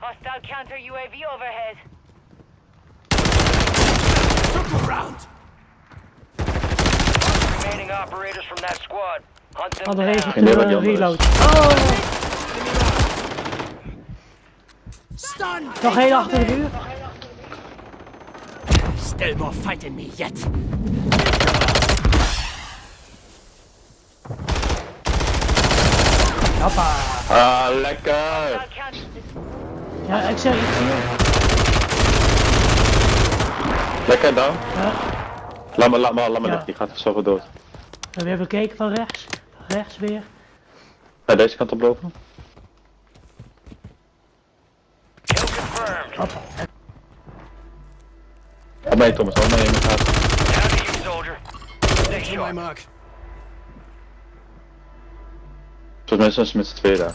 Hostile counter UAV overhead. Look round. Remaining operators from that squad. Hunt them Although down. Uh, reload. Oh! Stun! Nog heel achter de muur. Still more fighting me yet. Hoppa. Ah, lekker. Ja, ik zeg iets hier. Lekker dan. Ja. Laat me, laat me, laat me Ja. die gaat zo goed dood. We hebben weer bekeken van rechts. Rechts weer. Bij deze kant confirmed. Hoppa. Op mij Thomas, op mij in de gaten. Down to you, soldier. Stay My sharp. mark. Volgens mij zijn ze met z'n tweeën daar.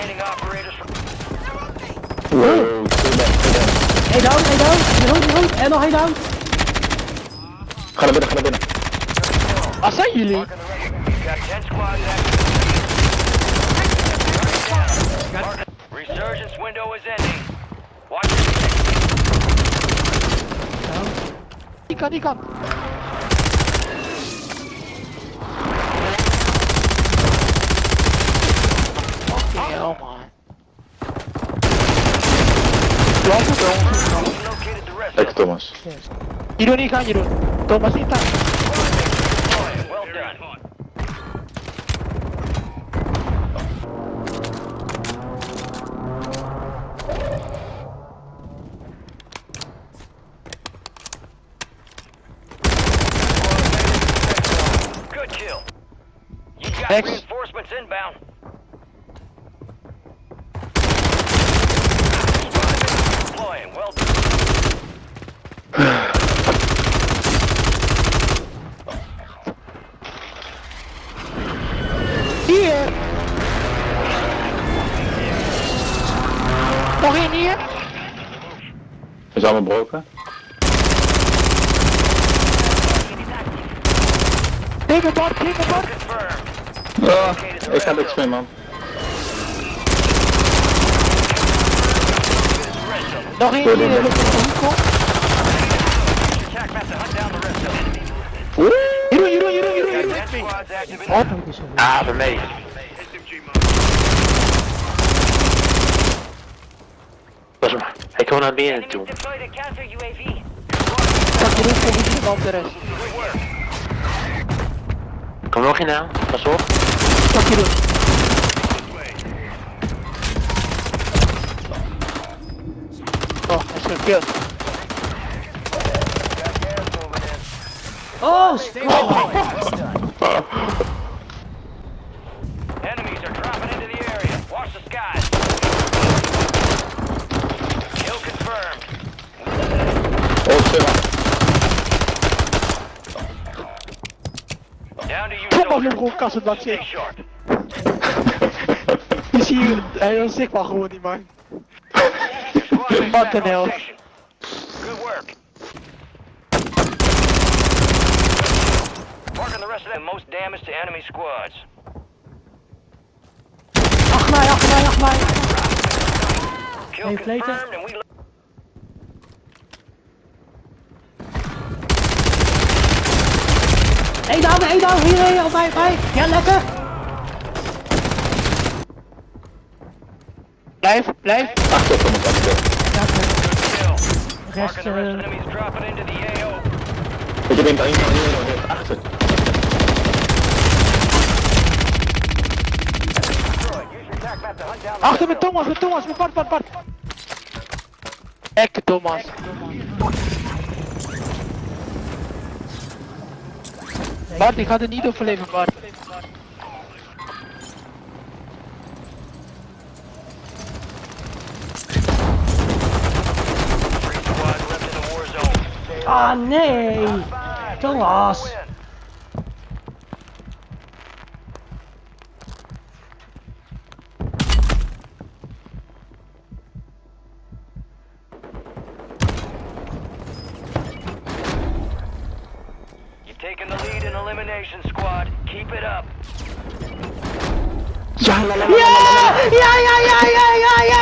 Remaining operators from. Twee down, twee down. Eén down, één down. En nog één down. Ga naar binnen, ga naar binnen. Waar zijn jullie? You've got 10 squads active. Mark- Resurgence window is ending. Watch your Die kan, die kan. Long two, long two. Ek Thomas. Giro ni kan Well done. Good kill. You got Next. reinforcements inbound. Deploying. Well done. Hier. Nog één hier. Is allemaal broken? Tegen bord, tegen bord. Confirmed. Ah, ik ga niks meer man. Nog één hier. er ligt een of them. Jeroen, Jeroen, Jeroen, Jeroen, Wat? Ook is. Ah, voor mij. Was hem. Hij kon naar binnen toe. Pak Jeroen, op de rest. Kom nog in aan. Pas op. Pak Jeroen. Oh, is gekillt. Oh, stay Enemies are dropping into the area. Watch the skies. Kill confirmed. Oh, shit. Down to you, Thomas soldier. nog Stay zit. sharp. Je ziet hier, hij is zichtbaar gewoon niet man. Your squad is Wat back een on hel. station. Good work. Marking the rest of them most damage to enemy squads. Achter mij, achter mij, achter mij. Kill Hey, confirmed and we Eén down, één down. Hier, hier, op mij, mij. Ja, lekker. Één, één, achter. Use your attack map to hunt down the Achter rest met. Thomas, met Thomas, met Bart, Bart, Bart. Ekke Thomas. Bart, die gaat er niet overleven, Bart. Ah, oh, nee. De loss. Taking the lead in elimination squad. Keep it up. Yeah! Yeah, yeah, yeah, yeah, yeah, yeah!